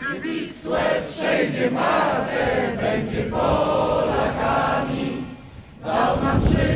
i Wisłę przejdzie Martę, będzie Polakami. Dał nam przyjaciół